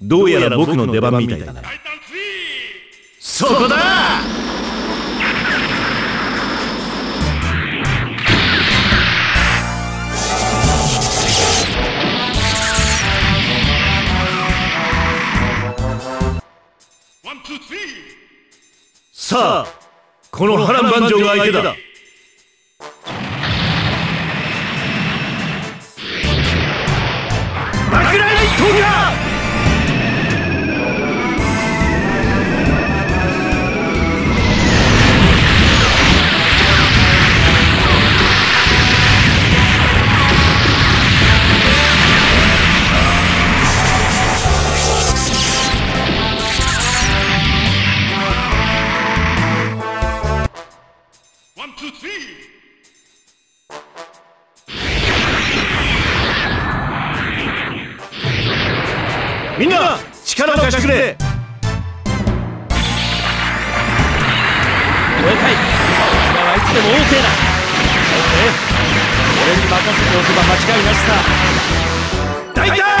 どうやら僕の出番みたいだな。そこだ!さあこの波乱万丈が相手だ爆雷投みんな力を貸してくれ。了解今ちはいつでも OK だ。オッ俺に任せておけば間違いなしさ。大体。